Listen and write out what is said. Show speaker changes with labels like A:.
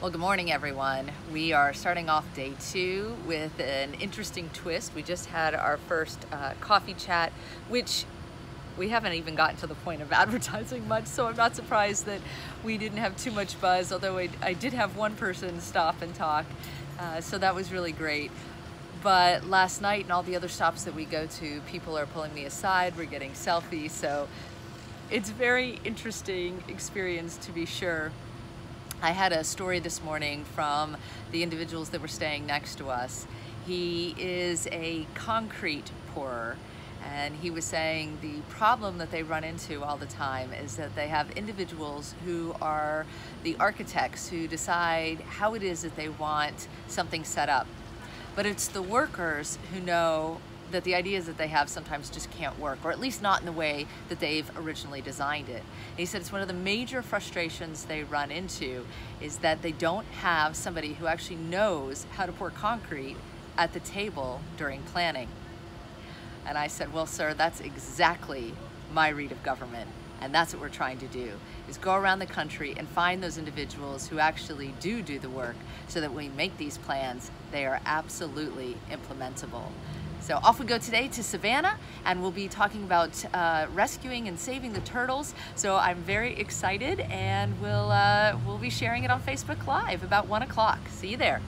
A: Well, good morning, everyone. We are starting off day two with an interesting twist. We just had our first uh, coffee chat, which we haven't even gotten to the point of advertising much, so I'm not surprised that we didn't have too much buzz, although I, I did have one person stop and talk, uh, so that was really great. But last night and all the other stops that we go to, people are pulling me aside, we're getting selfies, so it's a very interesting experience to be sure. I had a story this morning from the individuals that were staying next to us. He is a concrete pourer and he was saying the problem that they run into all the time is that they have individuals who are the architects who decide how it is that they want something set up. But it's the workers who know that the ideas that they have sometimes just can't work, or at least not in the way that they've originally designed it. And he said it's one of the major frustrations they run into is that they don't have somebody who actually knows how to pour concrete at the table during planning. And I said, well, sir, that's exactly my read of government. And that's what we're trying to do, is go around the country and find those individuals who actually do do the work so that when we make these plans, they are absolutely implementable. So off we go today to Savannah and we'll be talking about uh, rescuing and saving the turtles. So I'm very excited and we'll, uh, we'll be sharing it on Facebook Live about one o'clock. See you there.